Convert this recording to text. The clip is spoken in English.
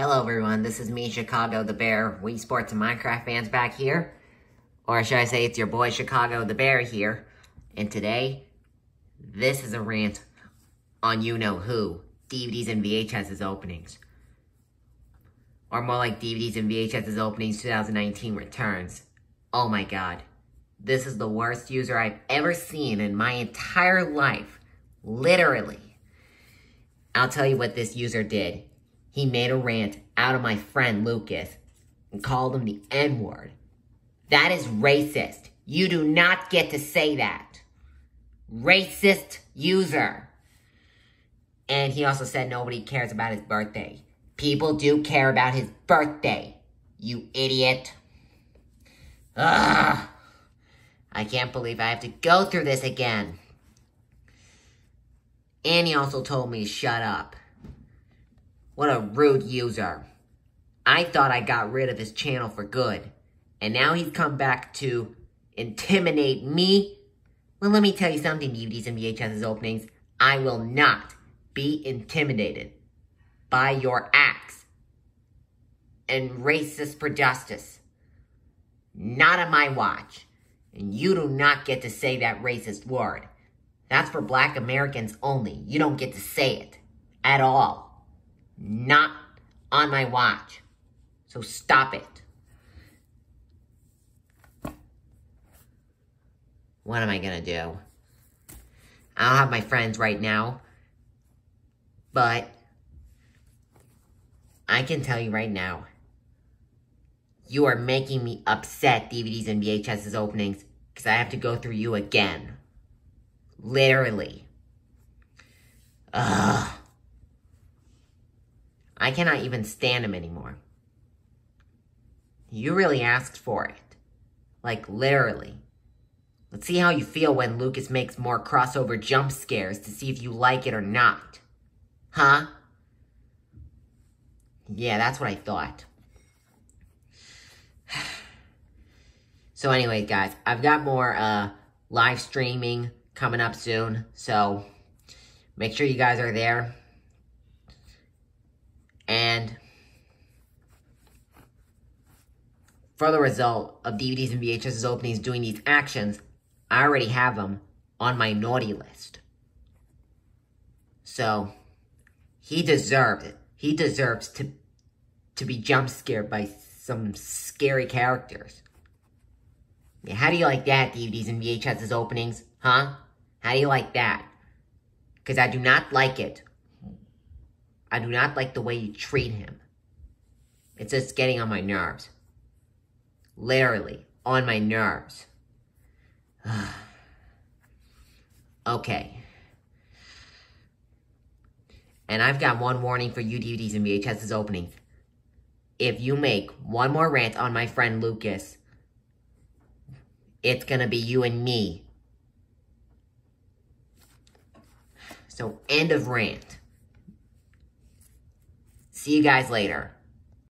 Hello everyone, this is me, Chicago the Bear, Wii Sports and Minecraft fans back here. Or should I say it's your boy, Chicago the Bear here. And today, this is a rant on you-know-who, DVDs and VHS's openings. Or more like DVDs and VHS's openings 2019 returns. Oh my god. This is the worst user I've ever seen in my entire life. Literally. I'll tell you what this user did. He made a rant out of my friend Lucas and called him the N-word. That is racist. You do not get to say that. Racist user. And he also said nobody cares about his birthday. People do care about his birthday. You idiot. Ugh. I can't believe I have to go through this again. And he also told me to shut up. What a rude user. I thought I got rid of his channel for good. And now he's come back to intimidate me? Well, let me tell you something, DVDs and VHS's openings. I will not be intimidated by your acts and racist for justice. Not on my watch. And you do not get to say that racist word. That's for black Americans only. You don't get to say it. At all. Not on my watch. So stop it. What am I gonna do? I don't have my friends right now. But I can tell you right now. You are making me upset, DVDs and VHS's openings, because I have to go through you again. Literally. Ugh. I cannot even stand him anymore. You really asked for it. Like, literally. Let's see how you feel when Lucas makes more crossover jump scares to see if you like it or not. Huh? Yeah, that's what I thought. so anyway, guys, I've got more uh, live streaming coming up soon. So make sure you guys are there. And for the result of DVDs and VHS's openings doing these actions, I already have them on my naughty list. So, he deserves it. He deserves to, to be jump scared by some scary characters. How do you like that, DVDs and VHS's openings? Huh? How do you like that? Because I do not like it. I do not like the way you treat him. It's just getting on my nerves. Literally, on my nerves. okay. And I've got one warning for you DVDs and VHS's openings. If you make one more rant on my friend Lucas, it's gonna be you and me. So, end of rant. See you guys later.